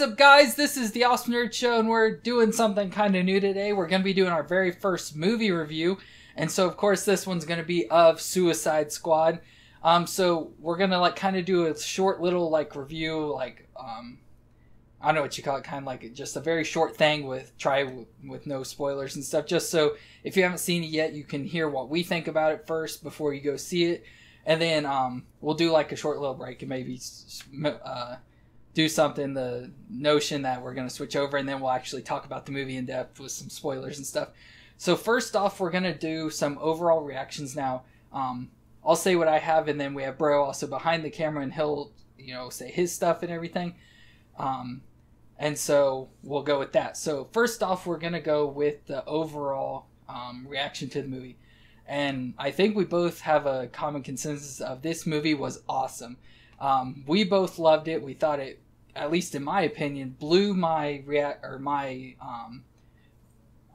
What's up, guys? This is the Awesome Nerd Show, and we're doing something kind of new today. We're going to be doing our very first movie review, and so of course this one's going to be of Suicide Squad. Um, so we're gonna like kind of do a short little like review, like um, I don't know what you call it, kind of like just a very short thing with try with no spoilers and stuff. Just so if you haven't seen it yet, you can hear what we think about it first before you go see it, and then um, we'll do like a short little break and maybe uh, do something. The notion that we're gonna switch over, and then we'll actually talk about the movie in depth with some spoilers and stuff. So first off, we're gonna do some overall reactions now. Um, I'll say what I have, and then we have Bro also behind the camera, and he'll you know say his stuff and everything. Um, and so we'll go with that. So first off, we're gonna go with the overall um, reaction to the movie, and I think we both have a common consensus of this movie was awesome. Um, we both loved it. We thought it, at least in my opinion, blew my react or my um,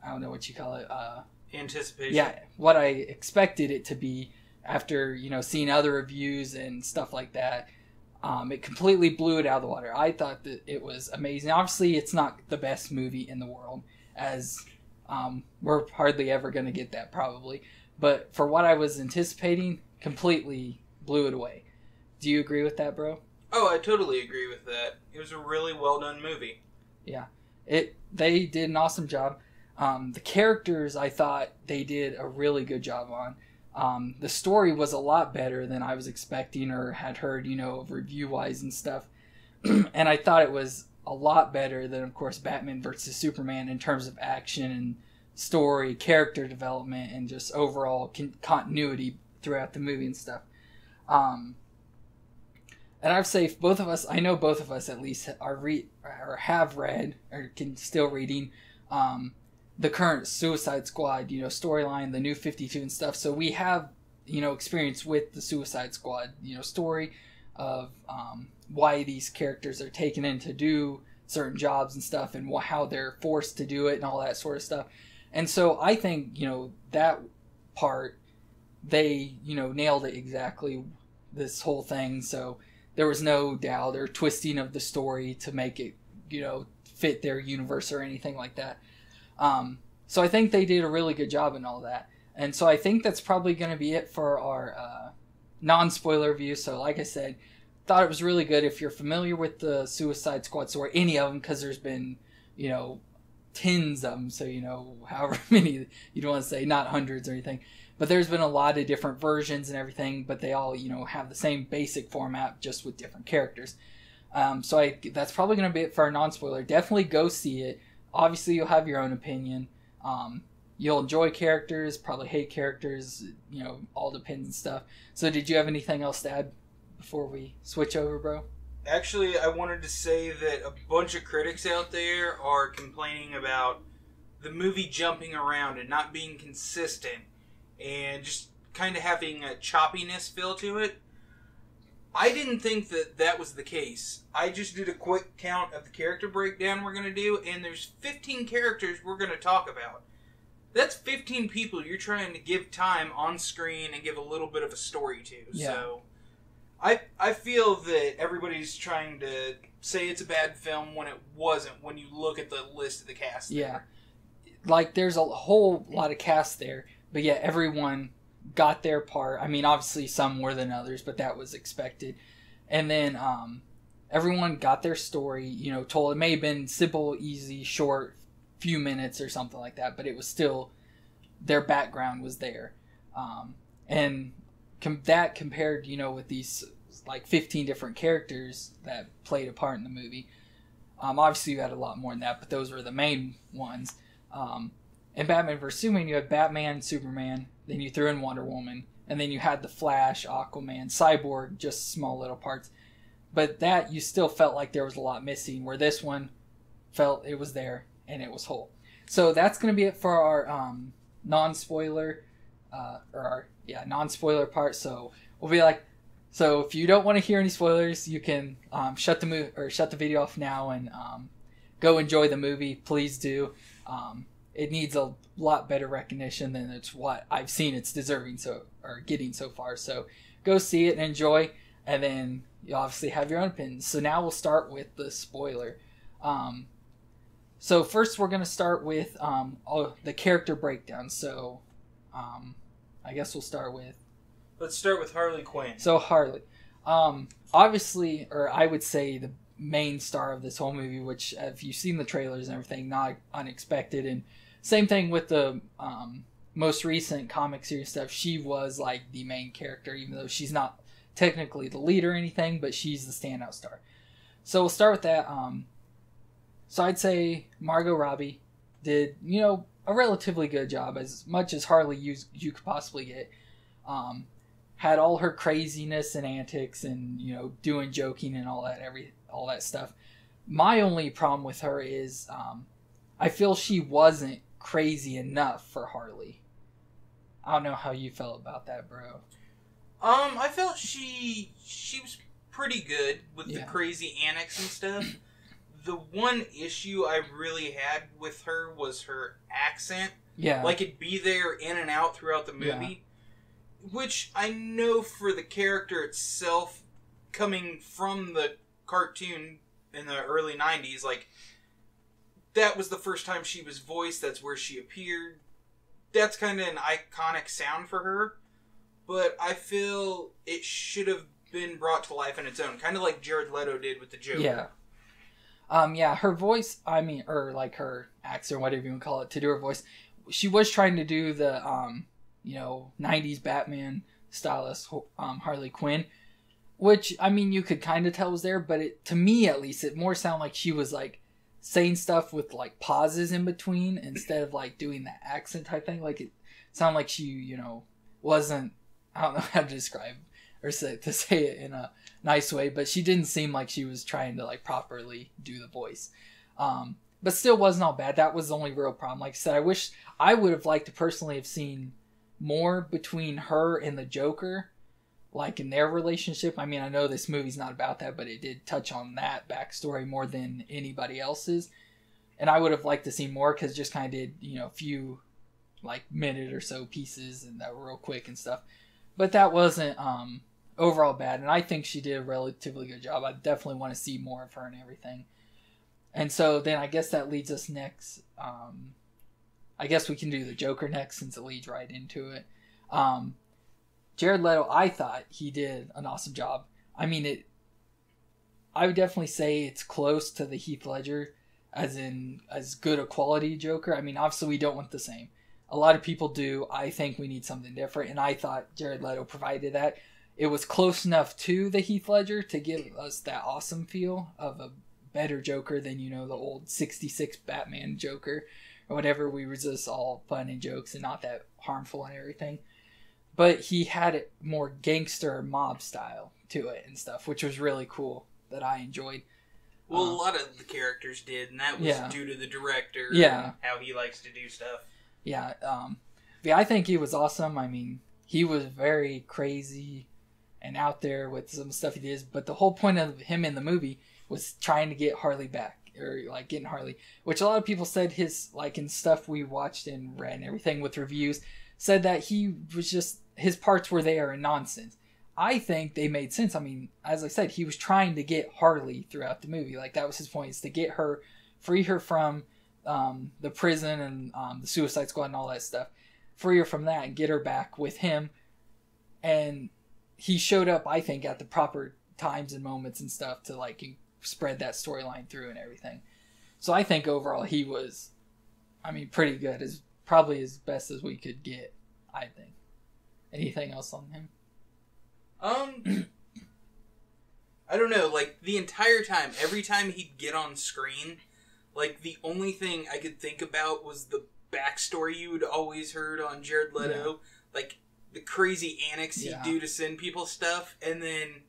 I don't know what you call it. Uh, Anticipation. yeah, what I expected it to be after you know seeing other reviews and stuff like that. Um, it completely blew it out of the water. I thought that it was amazing. Obviously, it's not the best movie in the world, as um, we're hardly ever going to get that probably. But for what I was anticipating, completely blew it away. Do you agree with that, bro? Oh, I totally agree with that. It was a really well done movie. Yeah, it. They did an awesome job. Um, the characters, I thought they did a really good job on. Um, the story was a lot better than I was expecting or had heard, you know, review wise and stuff. and I thought it was a lot better than, of course, Batman versus Superman in terms of action and story, character development, and just overall con- continuity throughout the movie and stuff. Um, and I've say both of us, I know both of us at least are read or have read or can still reading um, the current Suicide Squad, you know, storyline, the new 52 and stuff. So we have, you know, experience with the Suicide Squad, you know, story of um, why these characters are taken in to do certain jobs and stuff and how they're forced to do it and all that sort of stuff. And so I think, you know, that part, they, you know, nailed it exactly, this whole thing. So there was no doubt or twisting of the story to make it, you know, fit their universe or anything like that. Um, so I think they did a really good job in all that. And so I think that's probably going to be it for our uh, non spoiler view. So, like I said, thought it was really good. If you're familiar with the Suicide Squad story, any of them, because there's been, you know, tens of them. So, you know, however many you don't want to say, not hundreds or anything. But there's been a lot of different versions and everything, but they all, you know, have the same basic format just with different characters. Um, so I, that's probably going to be it for our non spoiler. Definitely go see it obviously you'll have your own opinion. Um, you'll enjoy characters, probably hate characters. You know, all depends and stuff. So, did you have anything else to add before we switch over, bro? Actually, I wanted to say that a bunch of critics out there are complaining about the movie jumping around and not being consistent and just kind of having a choppiness feel to it. I didn't think that that was the case. I just did a quick count of the character breakdown we're going to do, and there's 15 characters we're going to talk about. That's 15 people you're trying to give time on screen and give a little bit of a story to. Yeah. So I I feel that everybody's trying to say it's a bad film when it wasn't when you look at the list of the cast. Yeah. There. Like there's a whole lot of cast there, but yeah, everyone got their part. I mean, obviously some more than others, but that was expected. And then um, everyone got their story, you know, told. It may have been simple, easy, short, few minutes or something like that, but it was still their background was there. Um, and com- that compared, you know, with these like 15 different characters that played a part in the movie. Um, obviously, you had a lot more than that, but those were the main ones. Um, in Batman vs Superman, you had Batman, Superman, then you threw in Wonder Woman, and then you had the Flash, Aquaman, Cyborg, just small little parts. But that you still felt like there was a lot missing. Where this one felt it was there and it was whole. So that's going to be it for our um, non-spoiler, uh, or our yeah non-spoiler part. So we'll be like, so if you don't want to hear any spoilers, you can um, shut the movie or shut the video off now and um, go enjoy the movie. Please do. Um, it needs a lot better recognition than it's what I've seen it's deserving so or getting so far. So go see it and enjoy, and then you obviously have your own opinions. So now we'll start with the spoiler. Um, so first we're gonna start with um, all, the character breakdown. So, um, I guess we'll start with Let's start with Harley Quinn. so Harley. Um, obviously, or I would say the main star of this whole movie, which if you've seen the trailers and everything, not unexpected. And same thing with the um, most recent comic series stuff. She was like the main character, even though she's not technically the lead or anything, but she's the standout star. So we'll start with that. Um, so I'd say Margot Robbie did, you know, a relatively good job, as much as Harley you, you could possibly get. Um, had all her craziness and antics and you know doing joking and all that every all that stuff my only problem with her is um, i feel she wasn't crazy enough for harley i don't know how you felt about that bro Um, I felt she she was pretty good with Yeah. the crazy annex and stuff. the one issue I really had with her was her accent. yeah Like it'd be there in and out throughout the movie. Which I know for the character itself coming from the cartoon in the early 90s like that was the first time she was voiced that's where she appeared. That's kind of an iconic sound for her but i feel it should have been brought to life in its own kind of like jared leto did with the joker. Yeah. Um yeah her voice i mean or like her accent whatever you want to call it to do her voice she was trying to do the um you know 90s batman stylist um, harley quinn which i mean you could kind of tell was there but it to me at least it more sounded like she was like saying stuff with like pauses in between instead of like doing the accent type thing. Like it sounded like she you know wasn't i don't know how to describe or say to say it in a nice way but she didn't seem like she was trying to like properly do the voice. Um but still wasn't all bad. That was the only real problem. Like i said i wish i would have liked to personally have seen more between her and the joker like in their relationship. I mean, I know this movie's not about that, but it did touch on that backstory more than anybody else's. And I would have liked to see more because just kind of did, you know, a few like minute or so pieces and that were real quick and stuff. But that wasn't um, overall bad. And I think she did a relatively good job. I definitely want to see more of her and everything. And so then I guess that leads us next. Um, I guess we can do the Joker next since it leads right into it. Um, Jared Leto, I thought he did an awesome job. I mean, it. I would definitely say it's close to the Heath Ledger, as in as good a quality Joker. I mean, obviously we don't want the same. A lot of people do. I think we need something different, and I thought Jared Leto provided that. It was close enough to the Heath Ledger to give us that awesome feel of a better Joker than you know the old '66 Batman Joker or whatever. We were just all fun and jokes and not that harmful and everything but he had it more gangster mob style to it and stuff, which was really cool that I enjoyed. well a lot of the characters did and that was Yeah. due to the director Yeah. and how he likes to do stuff Yeah, um, yeah, I think he was awesome. I mean, he was very crazy and out there with some stuff he did, but the whole point of him in the movie was trying to get Harley back or like getting Harley, which a lot of people said his like in stuff we watched and read and everything with reviews said that he was just his parts were there and nonsense. I think they made sense. I mean, as I said, he was trying to get Harley throughout the movie. Like that was his point, is to get her, free her from um, the prison and um, the Suicide Squad and all that stuff, free her from that and get her back with him. And he showed up, I think, at the proper times and moments and stuff to like spread that storyline through and everything. So I think overall he was, I mean, pretty good. Is probably as best as we could get. I think. Anything else on him? Um, I don't know. Like the entire time, every time he'd get on screen, like the only thing I could think about was the backstory you'd always heard on Jared Leto, like the crazy annex he'd Yeah. do to send people stuff, and then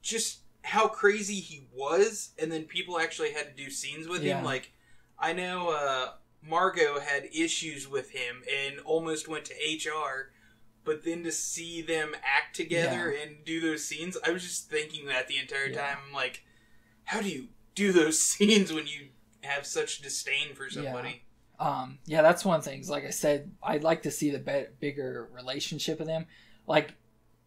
just how crazy he was, and then people actually had to do scenes with Yeah. him. Like I know uh, Margot had issues with him and almost went to HR but then to see them act together and do those scenes, I was just thinking that the entire Yeah. time. I'm like, how do you do those scenes when you have such disdain for somebody? Um, yeah, that's one of the things. Like I said, I'd like to see the be- bigger relationship of them. Like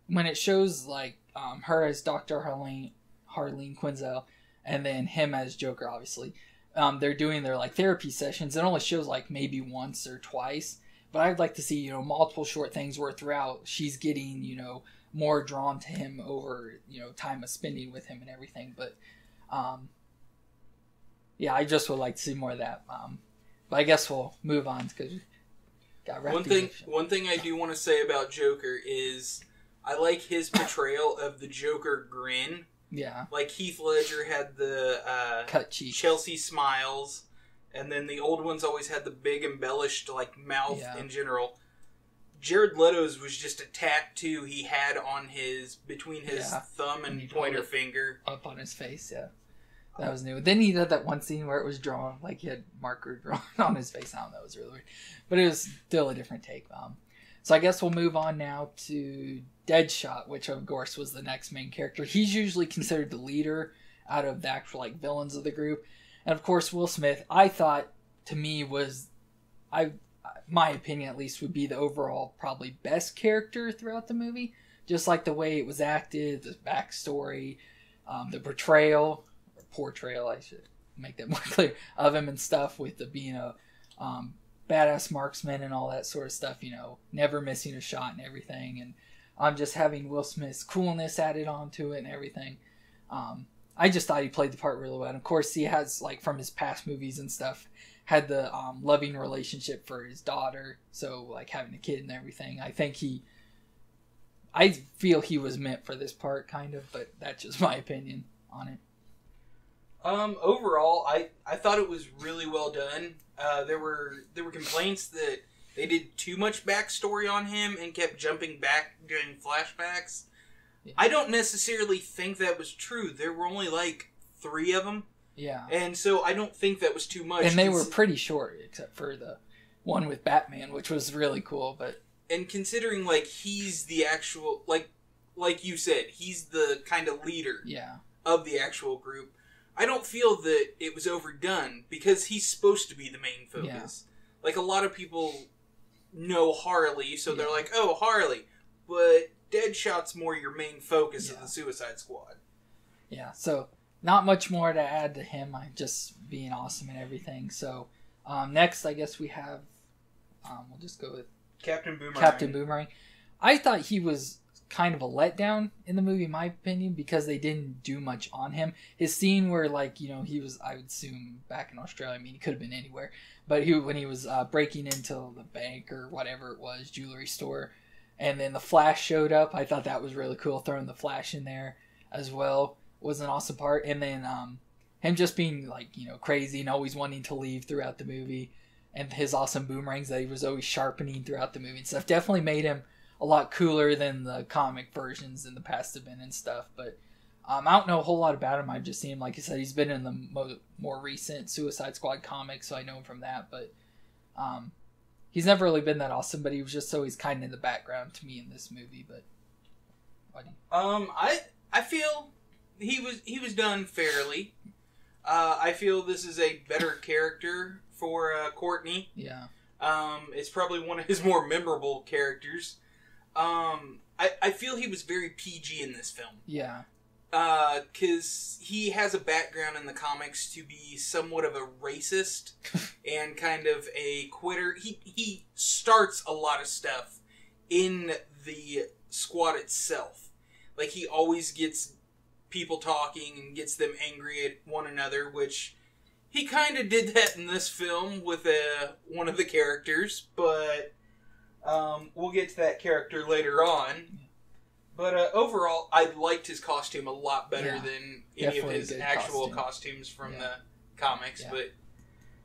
when it shows like um, her as Doctor Harleen Harleen Quinzel, and then him as Joker, obviously. Um, they're doing their like therapy sessions. It only shows like maybe once or twice, but I'd like to see you know multiple short things where throughout she's getting you know more drawn to him over you know time of spending with him and everything. But um, yeah, I just would like to see more of that. Um, but I guess we'll move on because got one thing. One thing I do want to say about Joker is I like his portrayal of the Joker grin. Yeah, like Heath Ledger had the uh, cut cheeks, Chelsea smiles, and then the old ones always had the big embellished like mouth Yeah. in general. Jared Leto's was just a tattoo he had on his between his Yeah. thumb And and pointer finger. up on his face. Yeah, that was new. Then he had that one scene where it was drawn like he had marker drawn on his face. I don't know, it was really weird, but it was still a different take. Um, so I guess we'll move on now to Deadshot, which of course was the next main character. He's usually considered the leader out of the actual like villains of the group, and of course Will Smith. I thought to me was, I my opinion at least would be the overall probably best character throughout the movie. Just like the way it was acted, the backstory, um, the portrayal or portrayal, I should make that more clear of him and stuff with the being a um, badass marksman and all that sort of stuff. You know, never missing a shot and everything, and I'm just having Will Smith's coolness added onto it and everything. Um, I just thought he played the part really well. And of course, he has like from his past movies and stuff had the um, loving relationship for his daughter. So like having a kid and everything. I think he. I feel he was meant for this part, kind of, but that's just my opinion on it. Um, overall, I I thought it was really well done. Uh, there were there were complaints that they did too much backstory on him and kept jumping back during flashbacks. Yeah. I don't necessarily think that was true. There were only like three of them, Yeah. and so I don't think that was too much. and they were pretty short, except for the one with Batman, which was really cool. But and considering like he's the actual like like you said, he's the kind of leader yeah, of the actual group. I don't feel that it was overdone because he's supposed to be the main focus. Like a lot of people know Harley, so they're like, "Oh, Harley," but Deadshot's more your main focus of the Suicide Squad. yeah. So not much more to add to him. I just being awesome and everything. So um, next, I guess we have. Um, we'll just go with Captain Boomerang. Captain Boomerang. I thought he was kind of a letdown in the movie, in my opinion, because they didn't do much on him. His scene where, like, you know, he was, I would assume, back in Australia. I mean, he could have been anywhere, but he when he was uh, breaking into the bank or whatever it was, jewelry store, and then the Flash showed up. I thought that was really cool. Throwing the Flash in there as well was an awesome part, and then um, him just being like, you know, crazy and always wanting to leave throughout the movie and his awesome boomerangs that he was always sharpening throughout the movie and stuff definitely made him a lot cooler than the comic versions in the past have been and stuff. But um, I don't know a whole lot about him. I've just seen him, like I said, he's been in the mo- more recent Suicide Squad comics, so I know him from that. But um, he's never really been that awesome, but he was just always kind of in the background to me in this movie. But Um, I I feel he was he was done fairly. Uh, I feel this is a better character for uh, Courtney. yeah, Um, it's probably one of his more memorable characters. Um, I, I feel he was very PG in this film. yeah, because he has a background in the comics to be somewhat of a racist and kind of a quitter. He he starts a lot of stuff in the squad itself. Like he always gets people talking and gets them angry at one another, which he kind of did that in this film with uh, one of the characters, but um, we'll get to that character later on. But uh, overall, I liked his costume a lot better Yeah. than any of his actual costume. costumes from Yeah. the comics. Yeah. But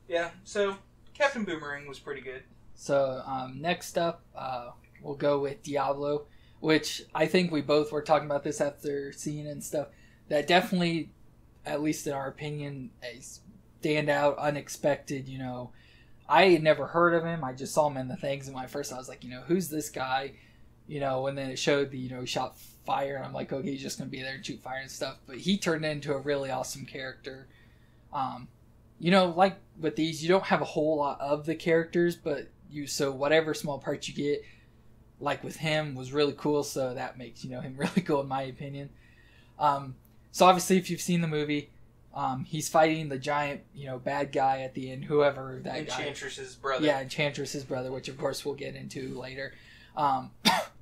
yeah, so Captain Boomerang was pretty good. So um, next up, uh, we'll go with Diablo, which I think we both were talking about this after seeing and stuff. That definitely, at least in our opinion, a standout, unexpected. You know, I had never heard of him. I just saw him in the things, and my first I was like, you know, who's this guy? You know, and then it showed the you know he shot fire, and I'm like, okay, he's just gonna be there and shoot fire and stuff. But he turned into a really awesome character. Um, you know, like with these, you don't have a whole lot of the characters, but you so whatever small parts you get, like with him, was really cool. So that makes you know him really cool in my opinion. Um, so obviously, if you've seen the movie, Um, he's fighting the giant, you know, bad guy at the end, whoever that guy. Enchantress's brother. Yeah, Enchantress's brother, which of course we'll get into later. Um,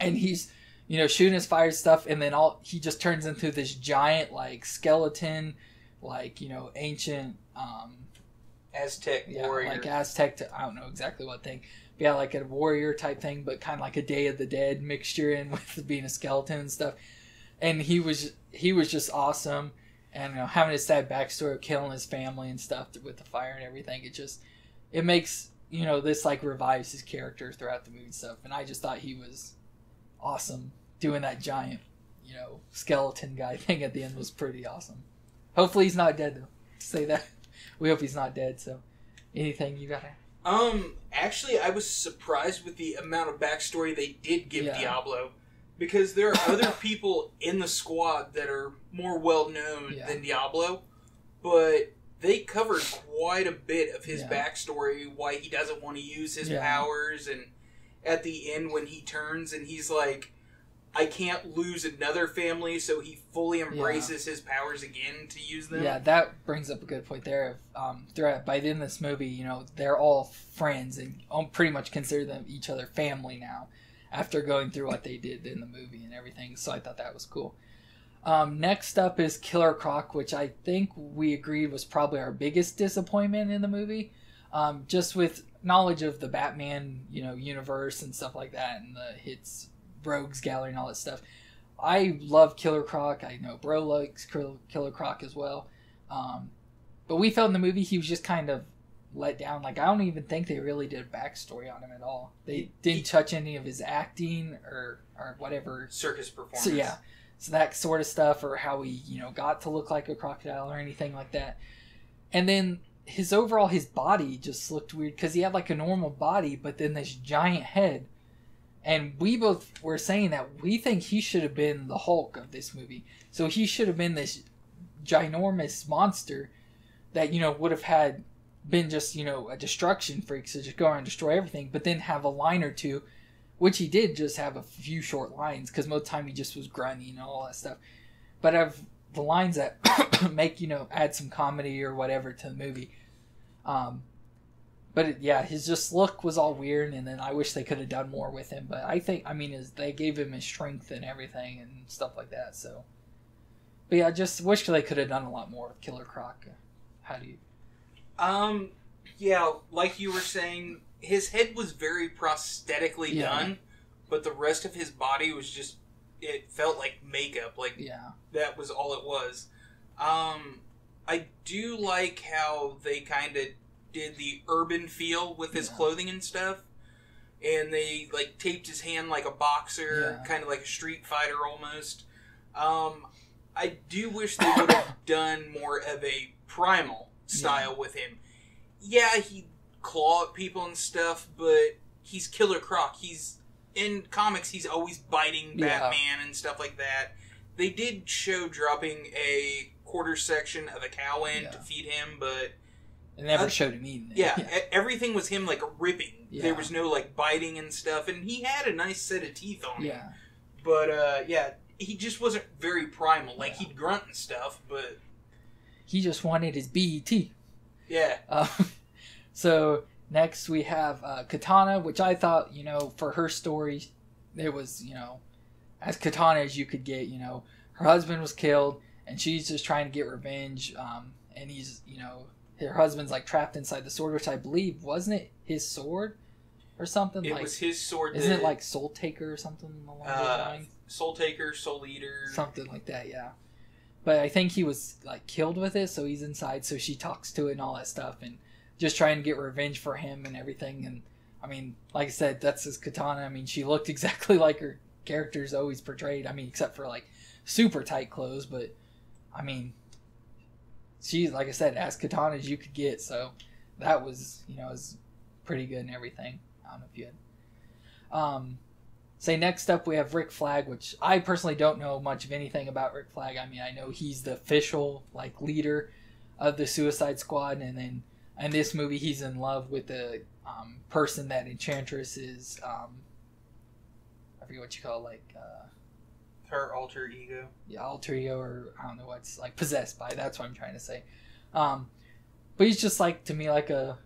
and he's, you know, shooting his fire stuff, and then all he just turns into this giant like skeleton, like you know, ancient, um, Aztec yeah, warrior. like Aztec. To, I don't know exactly what thing. But yeah, like a warrior type thing, but kind of like a Day of the Dead mixture in with being a skeleton and stuff. And he was he was just awesome, and you know, having his sad backstory of killing his family and stuff with the fire and everything. It just it makes you know this like revives his character throughout the movie and stuff. And I just thought he was awesome doing that giant you know skeleton guy thing at the end was pretty awesome. Hopefully he's not dead though. Say that. We hope he's not dead. So, anything you gotta? Um, actually, I was surprised with the amount of backstory they did give Yeah. Diablo, because there are other people in the squad that are more well known Yeah. than Diablo, but they covered quite a bit of his Yeah. backstory, why he doesn't want to use his powers, and at the end when he turns and he's like. I can't lose another family, so he fully embraces his powers again to use them. Yeah, that brings up a good point there. Of, um, throughout by the end of this movie, you know, they're all friends and um, pretty much consider them each other family now, after going through what they did in the movie and everything. So I thought that was cool. Um, next up is Killer Croc, which I think we agreed was probably our biggest disappointment in the movie. Um, just with knowledge of the Batman, you know, universe and stuff like that, and the hits, Rogues Gallery, and all that stuff. I love Killer Croc. I know Bro likes Killer Croc as well. Um, but we felt in the movie he was just kind of let down. Like I don't even think they really did a backstory on him at all. They didn't touch any of his acting or or whatever. Circus performance. So yeah, so that sort of stuff, or how he you know got to look like a crocodile or anything like that. And then his overall his body just looked weird because he had like a normal body, but then this giant head. And we both were saying that we think he should have been the Hulk of this movie. So he should have been this ginormous monster that you know would have had been just you know a destruction freak, so just go around and destroy everything, but then have a line or two which he did just have a few short lines because most of the time he just was grunting and all that stuff. But of the lines that make you know add some comedy or whatever to the movie, um, but it, yeah, his just look was all weird, and then I wish they could have done more with him. But I think I mean is they gave him his strength and everything and stuff like that. So, but yeah, I just wish they could have done a lot more with Killer Croc. How do you? Um, yeah, like you were saying, his head was very prosthetically Yeah. done, but the rest of his body was just it felt like makeup, like Yeah, that was all it was. Um, I do like how they kind of did the urban feel with his Yeah. clothing and stuff. And they like taped his hand like a boxer, Yeah. kind of like a street fighter almost. Um, I do wish they would have done more of a primal style with him. Yeah, he claw at people and stuff, but he's Killer Croc. He's in comics. He's always biting Yeah. Batman and stuff like that. They did show dropping a quarter section of a cow in to feed him, but it never Uh, showed him eating yeah, e- everything was him like ripping. Yeah. There was no like biting and stuff, and he had a nice set of teeth on him. yeah. But uh, yeah, he just wasn't very primal. Like Yeah. he'd grunt and stuff, but He just wanted his BET. yeah, Uh, so next we have uh, Katana, which I thought, you know, for her story, it was, you know, as Katana as you could get. You know, her husband was killed, and she's just trying to get revenge. Um, and he's, you know, her husband's like trapped inside the sword, which I believe wasn't it his sword or something it like. was his sword. Isn't that, it like Soul Taker or something along those uh, lines? Soul Taker, Soul Eater? something like that yeah but i think he was like killed with it so he's inside so she talks to it and all that stuff and just trying to get revenge for him and everything and i mean like i said that's his katana i mean she looked exactly like her characters always portrayed i mean except for like super tight clothes but i mean she's like i said as katana as you could get so that was you know was pretty good and everything i don't know if you had um Say next up we have Rick Flag, which I personally don't know much of anything about Rick Flag. I mean, I know he's the official like leader of the Suicide Squad, and then in this movie he's in love with the um, person that Enchantress is. Um, I forget what you call it, like uh, Her alter ego. yeah, alter ego or I don't know what's like possessed by. That's what I'm trying to say. Um, but he's just like to me like a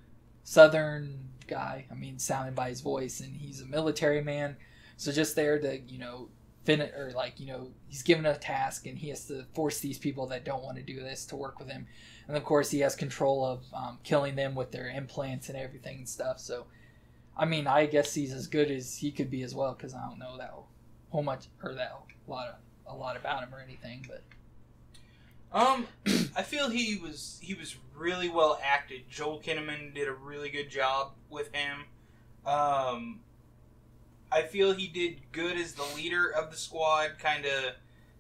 southern guy. I mean, sounded by his voice, and he's a military man, so just there to you know finish or like you know he's given a task and he has to force these people that don't want to do this to work with him, and of course he has control of um, killing them with their implants and everything and stuff. So, I mean, I guess he's as good as he could be as well because I don't know that whole much or that a lot of a lot about him or anything, but Um, I feel he was he was really well acted. Joel Kinnaman did a really good job with him. Um, I feel he did good as the leader of the squad, kind of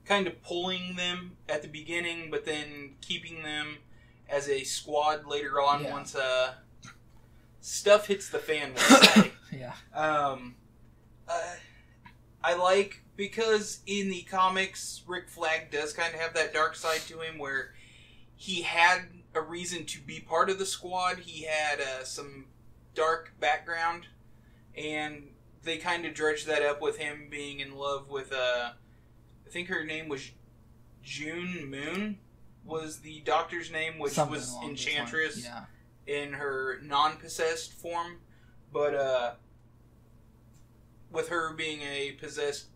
kind of pulling them at the beginning, but then keeping them as a squad later on Yeah. once uh stuff hits the fan. Yeah, Um, uh, I like because in the comics, Rick Flag does kind of have that dark side to him, where he had a reason to be part of the squad. He had uh, some dark background, and they kind of dredged that up with him being in love with. Uh, I think her name was June Moon. Was the doctor's name, which something was Enchantress. Yeah, in her non-possessed form, but uh, with her being a possessed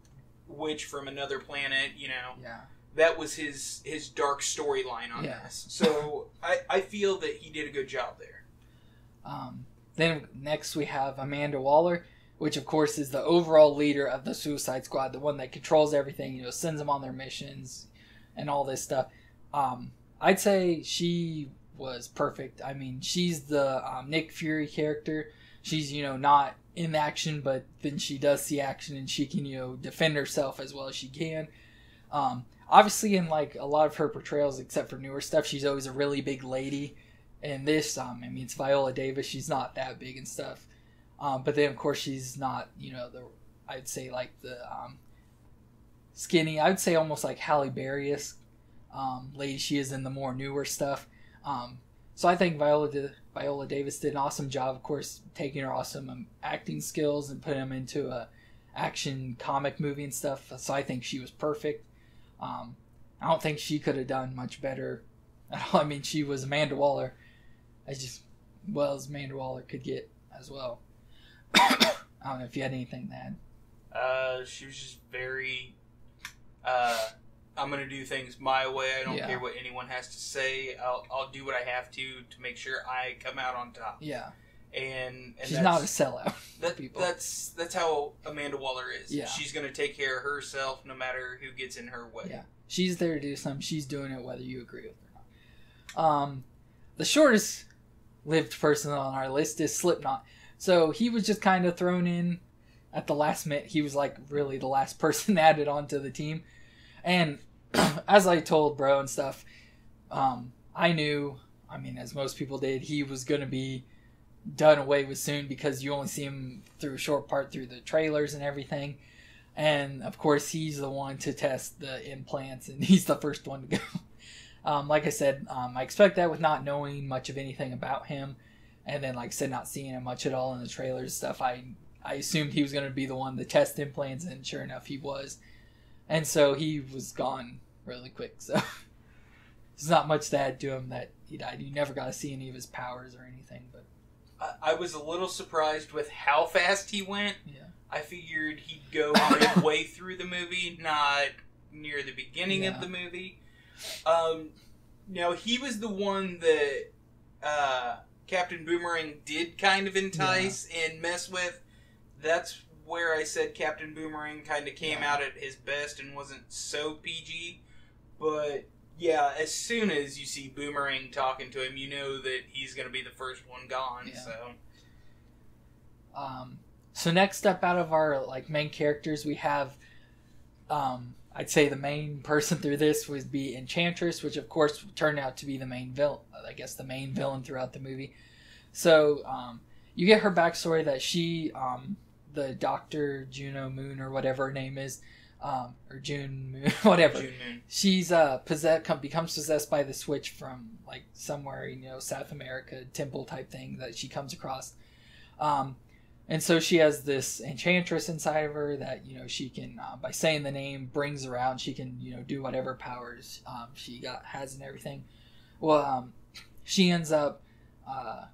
witch from another planet, you know, yeah, that was his his dark storyline on Yeah. this. So I I feel that he did a good job there. Um, then next we have Amanda Waller, which of course is the overall leader of the Suicide Squad, the one that controls everything, you know, sends them on their missions and all this stuff. Um, I'd say she was perfect. I mean, she's the um, Nick Fury character. She's you know not in action, but then she does see action and she can you know defend herself as well as she can. Um, obviously, in like a lot of her portrayals, except for newer stuff, she's always a really big lady. And this um i mean it's viola davis she's not that big and stuff. Um but then of course she's not you know the i'd say like the um skinny i'd say almost like halle berry um lady she is in the more newer stuff. Um so i think viola viola davis did an awesome job of course taking her awesome um, acting skills and putting them into a action comic movie and stuff so i think she was perfect um i don't think she could have done much better I mean, she was Amanda Waller, as just well as Amanda Waller could get as well. I don't know if you had anything to add. Uh, she was just very. Uh, I'm gonna do things my way. I don't Yeah. care what anyone has to say. I'll I'll do what I have to to make sure I come out on top. Yeah, And, and she's that's, not a sellout. That, people. That's that's how Amanda Waller is. Yeah. She's gonna take care of herself no matter who gets in her way. Yeah. She's there to do something. She's doing it whether you agree with it or not. Um, the shortest lived person on our list is Slipknot. So he was just kind of thrown in at the last minute. He was like really the last person added onto the team. And as I told bro and stuff, um, I knew, I mean, as most people did, he was going to be done away with soon because you only see him through a short part through the trailers and everything. And of course, he's the one to test the implants, and he's the first one to go. Um, like I said, um, I expect that with not knowing much of anything about him, and then like I said, not seeing him much at all in the trailers and stuff. I I assumed he was going to be the one to test implants, and sure enough, he was. And so he was gone really quick. So there's not much to add to him that he died. You never got to see any of his powers or anything, but I, I was a little surprised with how fast he went. yeah, I figured he'd go midway through the movie, not near the beginning Yeah. of the movie. Um, now he was the one that uh, Captain Boomerang did kind of entice and mess with. That's where I said Captain Boomerang kind of came Yeah. out at his best and wasn't so PG. But yeah, as soon as you see Boomerang talking to him, you know that he's going to be the first one gone. Yeah. So Um, so next up out of our like main characters, we have, um, I'd say the main person through this would be Enchantress, which of course turned out to be the main villain. I guess the main villain throughout the movie. So um, you get her backstory that she, um, the Doctor Juno Moon or whatever her name is, um, or June Moon, whatever. June Moon. she's uh possessed com- becomes possessed by the switch from like somewhere you know south america temple type thing that she comes across. Um and so she has this enchantress inside of her that you know she can uh, by saying the name brings around. She can you know do whatever powers um, she got has and everything. Well um, she ends up uh,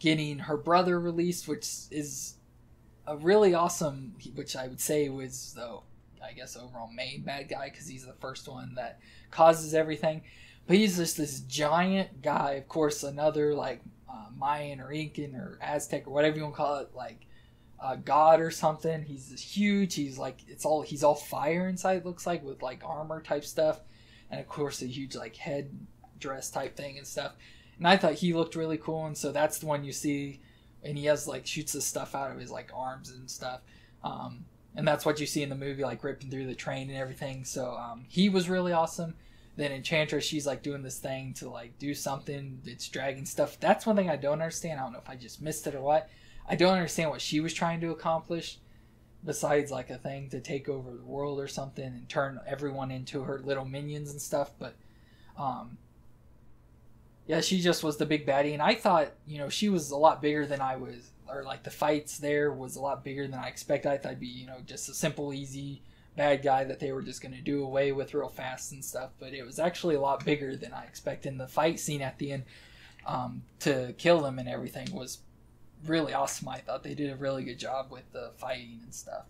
getting her brother released which is a really awesome which i would say was the i guess overall main bad guy because he's the first one that causes everything but he's just this giant guy of course another like uh, mayan or incan or aztec or whatever you want to call it like a god or something. He's huge. He's like it's all he's all fire inside. Looks like with like armor type stuff, and of course a huge like head dress type thing and stuff. And I thought he looked really cool, and so that's the one you see, and he has like shoots the stuff out of his like arms and stuff. Um, and that's what you see in the movie, like ripping through the train and everything. So um, he was really awesome. Then Enchantress, she's like doing this thing to like do something. It's dragging stuff. That's one thing I don't understand. I don't know if I just missed it or what I don't understand what she was trying to accomplish besides like a thing to take over the world or something and turn everyone into her little minions and stuff but um yeah she just was the big baddie and i thought you know she was a lot bigger than i was or like the fights there was a lot bigger than i expected i thought it'd be you know just a simple easy bad guy that they were just going to do away with real fast and stuff but it was actually a lot bigger than i expected and the fight scene at the end um, to kill them and everything was really awesome. I thought they did a really good job with the fighting and stuff.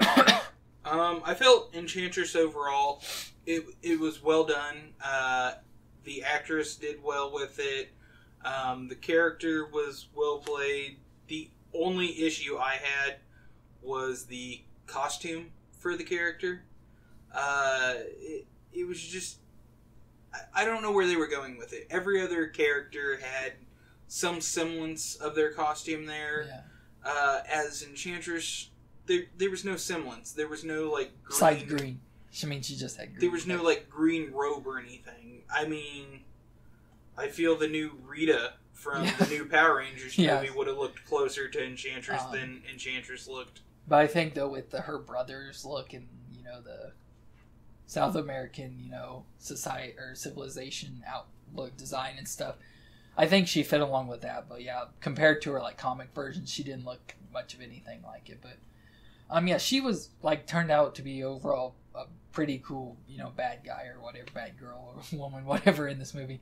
um, I felt Enchantress overall, it it was well done. Uh, the actress did well with it. Um, the character was well played. The only issue I had was the costume for the character. Uh, it, it was just I, I don't know where they were going with it. Every other character had some semblance of their costume there. Yeah. Uh, as Enchantress, there there was no semblance. There was no like green, side green. She mean she just had green. There was no like green robe or anything. I mean, I feel the new Rita from yeah. the new Power Rangers movie yes. would have looked closer to Enchantress um, than Enchantress looked. But I think though with the her brother's look and you know the South American you know society or civilization outlook design and stuff, I think she fit along with that, but yeah, compared to her like comic version, she didn't look much of anything like it. But um, yeah, she was like turned out to be overall a pretty cool, you know, bad guy or whatever, bad girl or woman, whatever in this movie.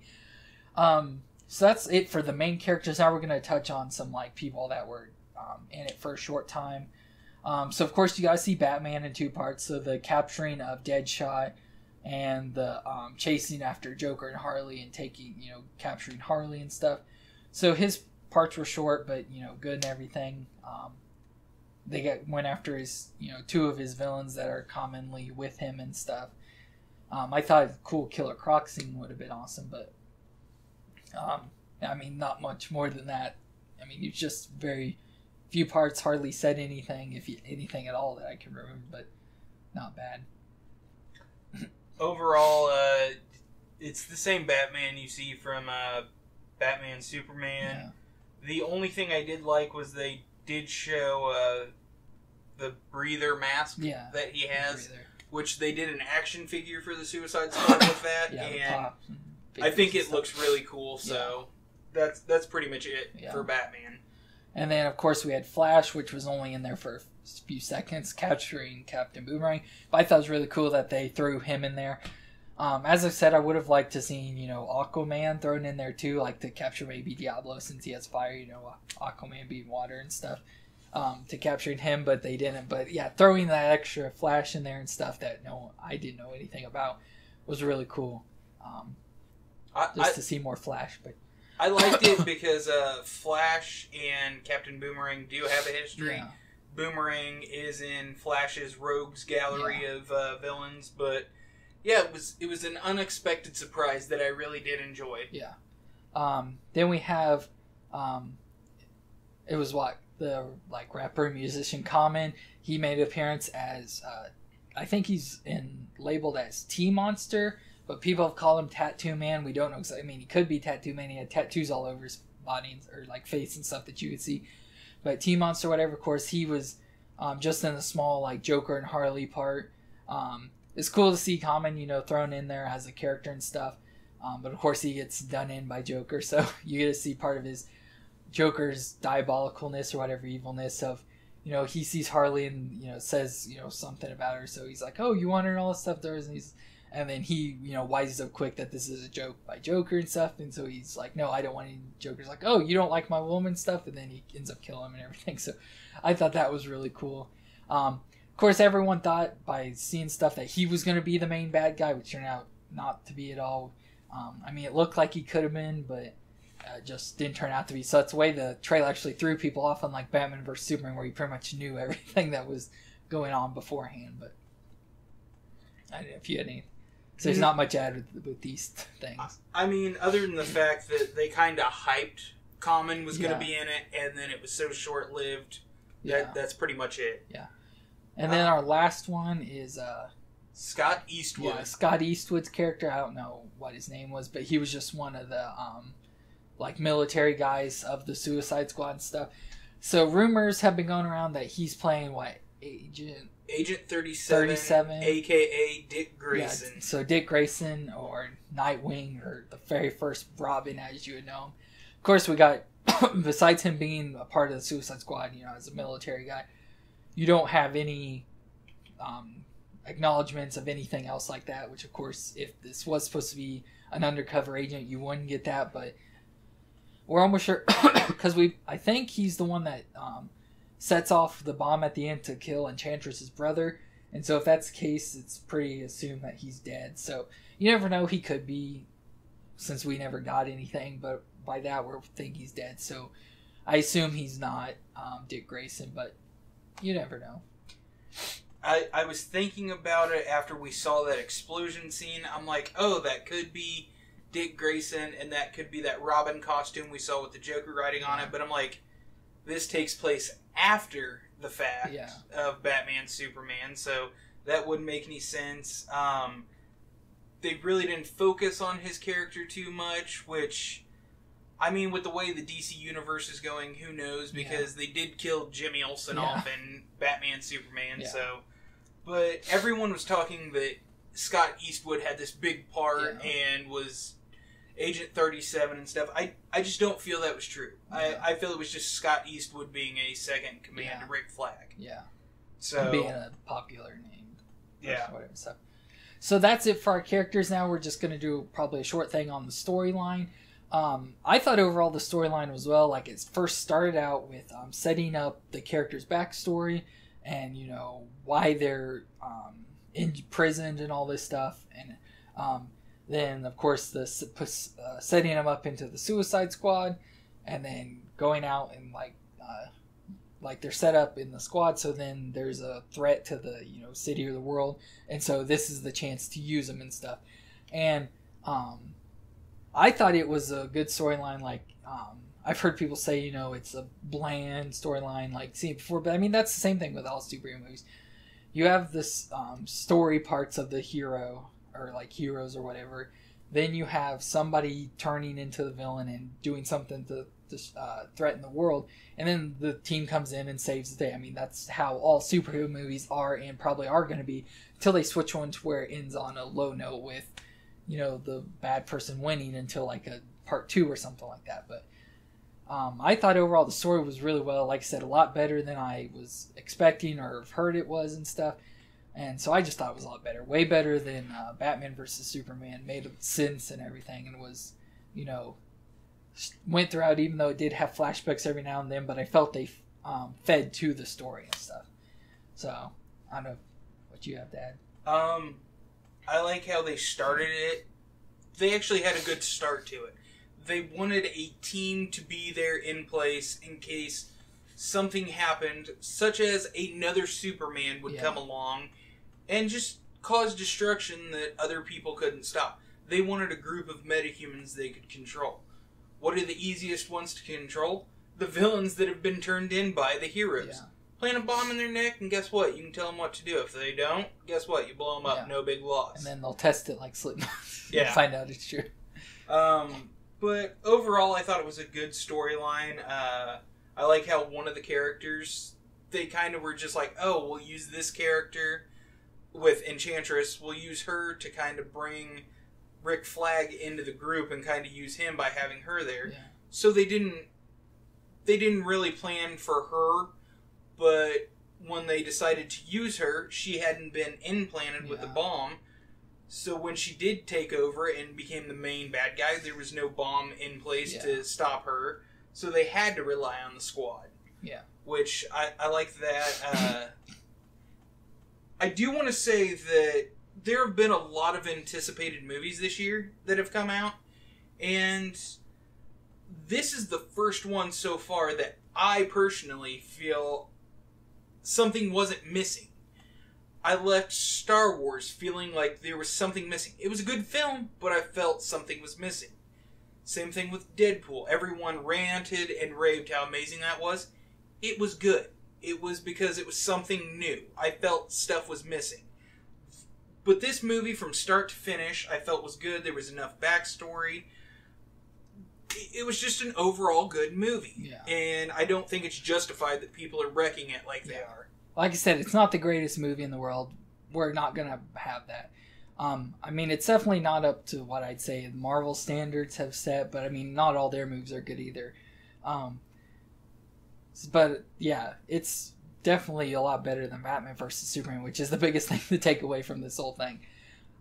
Um, so that's it for the main characters. Now we're gonna touch on some like people that were um, in it for a short time. Um, so of course you guys see Batman in two parts. So the capturing of Deadshot and the um, chasing after Joker and Harley and taking, you know, capturing Harley and stuff. So his parts were short, but you know, good and everything. Um, they get went after his, you know, two of his villains that are commonly with him and stuff. Um, I thought cool Killer Croc scene would have been awesome, but um, I mean, not much more than that. I mean, it's just very few parts. Hardly said anything, if anything at all, that I can remember, but not bad overall, uh, it's the same Batman you see from uh, Batman Superman. Yeah. The only thing I did like was they did show uh, the breather mask yeah, that he has, which they did an action figure for the Suicide Squad with that, yeah, and I think it looks really cool. So yeah. that's that's pretty much it for Batman. And then of course we had Flash, which was only in there for a few seconds capturing Captain Boomerang. But I thought it was really cool that they threw him in there. Um, as I said, I would have liked to seen you know Aquaman thrown in there too, like to capture maybe Diablo since he has fire. You know, Aquaman being water and stuff. Um, to capturing him, but they didn't. But yeah, throwing that extra flash in there and stuff that no, I didn't know anything about was really cool. Um, I, just I, to see more Flash, but I liked it because uh, Flash and Captain Boomerang do have a history. Yeah. Boomerang is in Flash's rogues gallery yeah. of uh, villains, but yeah, it was it was an unexpected surprise that I really did enjoy. Yeah. Um, then we have, um, it was what the like rapper musician Common. He made an appearance as uh, I think he's in labeled as T Monster, but people have called him Tattoo Man. We don't know. I mean, he could be Tattoo Man. He had tattoos all over his body or like face and stuff that you could see. But T Monster, whatever, of course, he was um, just in a small like Joker and Harley part. Um, it's cool to see Common, you know, thrown in there as a character and stuff. Um, but of course, he gets done in by Joker, so you get to see part of his Joker's diabolicalness or whatever evilness of, you know, he sees Harley and you know says you know something about her, so he's like, oh, you want her and all this stuff. There's and he's and then he you know wises up quick that this is a joke by Joker and stuff, and so he's like, no, I don't want any. Joker's like, oh, you don't like my woman stuff, and then he ends up killing him and everything. So I thought that was really cool. Um, of course, everyone thought by seeing stuff that he was going to be the main bad guy, which turned out not to be at all. Um, I mean, it looked like he could have been, but uh, just didn't turn out to be. So that's the way the trailer actually threw people off, unlike Batman vs Superman, where you pretty much knew everything that was going on beforehand. But I don't know if you had any. So there's not much added with, these things. I mean, other than the fact that they kind of hyped Common was going Yeah. to be in it, and then it was so short lived. Yeah. That's pretty much it. And then our last one is uh, Scott Eastwood. yeah, Scott Eastwood's character. I don't know what his name was, but he was just one of the um, like military guys of the Suicide Squad and stuff. So rumors have been going around that he's playing what agent Agent 37, 37. aka Dick Yeah, Grayson. so Dick Grayson or Nightwing or the very first Robin, as you would know him. Of course, we got besides him being a part of the Suicide Squad, you know, as a military guy, you don't have any um, acknowledgments of anything else like that. Which, of course, if this was supposed to be an undercover agent, you wouldn't get that. But we're almost sure because we, I think he's the one that um, sets off the bomb at the end to kill Enchantress's brother. And so, if that's the case, it's pretty assumed that he's dead. So, you never know. He could be, since we never got anything. But by that, we're thinking he's dead. So, I assume he's not um, Dick Grayson. But you never know. I, I was thinking about it after we saw that explosion scene. I'm like, oh, that could be Dick Grayson, and that could be that Robin costume we saw with the Joker riding on it. But I'm like, this takes place after the fact Yeah. of Batman Superman, so that wouldn't make any sense. Um, they really didn't focus on his character too much, which. I mean, with the way the DC universe is going, who knows? Because they did kill Jimmy Olsen Yeah. off in Batman Superman, Yeah. so. But everyone was talking that Scott Eastwood had this big part Yeah. and was Agent 37 and stuff. I, I just don't feel that was true. Yeah. I, I feel it was just Scott Eastwood being a second command Yeah. to Rick Flag. Yeah. So, being a popular name. yeah. Whatever stuff. So that's it for our characters. Now we're just going to do probably a short thing on the storyline. Um, I thought overall the storyline was well. Like it first started out with um, setting up the character's backstory and you know why they're um, imprisoned and all this stuff, and um, then of course the uh, setting them up into the Suicide Squad, and then going out and like uh, like they're set up in the squad. So then there's a threat to the you know city or the world, and so this is the chance to use them and stuff. And um, I thought it was a good storyline. Like um, I've heard people say, you know, it's a bland storyline, like seen before. But I mean, that's the same thing with all superhero movies. You have this um, story parts of the hero, or like heroes or whatever. Then you have somebody turning into the villain and doing something to, to uh, threaten the world, and then the team comes in and saves the day. I mean, that's how all superhero movies are and probably are going to be until they switch one to where it ends on a low note with, you know, the bad person winning until like a part two or something like that. But um, I thought overall the story was really well. Like I said, a lot better than I was expecting or heard it was and stuff. And so I just thought it was a lot better, way better than uh, Batman versus Superman. Made sense and everything, and was, you know, went throughout. Even though it did have flashbacks every now and then, but I felt they um, fed to the story and stuff. So I don't know what you have to add. Um, I like how they started it. They actually had a good start to it. They wanted a team to be there in place in case something happened, such as another Superman would Yeah. come along and just cause destruction that other people couldn't stop. They wanted a group of metahumans they could control. What are the easiest ones to control? The villains that have been turned in by the heroes Yeah. Plant a bomb in their neck, and guess what? You can tell them what to do. If they don't, guess what? You blow them up. Yeah. No big loss. And then they'll test it like Slipknot. Yeah. find out it's true. um, but overall, I thought it was a good storyline. Uh, I like how one of the characters they kind of were just like, oh, we'll use this character with Enchantress. We'll use her to kind of bring Rick Flag into the group and kind of use him by having her there. Yeah. So they didn't they didn't really plan for her, but when they decided to use her, she hadn't been implanted with the bomb. So when she did take over and became the main bad guy, there was no bomb in place Yeah. to stop her. So they had to rely on the squad. Yeah. Which I, I like that. Uh, I do want to say that there have been a lot of anticipated movies this year that have come out. And this is the first one so far that I personally feel something wasn't missing. I left Star Wars feeling like there was something missing. It was a good film, but I felt something was missing. Same thing with Deadpool. Everyone ranted and raved how amazing that was. It was good. It was because it was something new. I felt stuff was missing. But this movie, from start to finish, I felt was good. There was enough backstory. It- was just an overall good movie. Yeah. And I don't think it's justified that people are wrecking it like they are. like I said, it's not the greatest movie in the world. We're not gonna have that. Um, I mean, it's definitely not up to what I'd say Marvel standards have set, but I mean, not all their moves are good either. Um, but yeah, it's definitely a lot better than Batman versus Superman, which is the biggest thing to take away from this whole thing.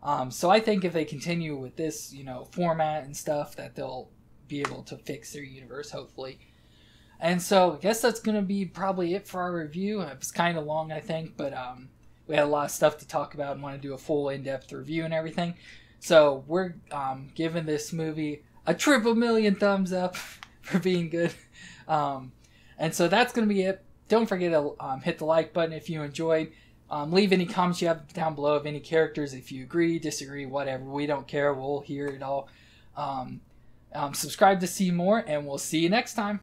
Um, so I think if they continue with this, you know, format and stuff, that they'll be able to fix their universe, hopefully. And so I guess that's gonna be probably it for our review. It was kind of long, I think, but um, we had a lot of stuff to talk about and want to do a full in-depth review and everything. So we're um, giving this movie a triple million thumbs up for being good. Um, and so that's gonna be it. Don't forget to um, hit the like button if you enjoyed. Um, leave any comments you have down below of any characters if you agree, disagree, whatever. We don't care. We'll hear it all. Um, um, subscribe to see more, and we'll see you next time.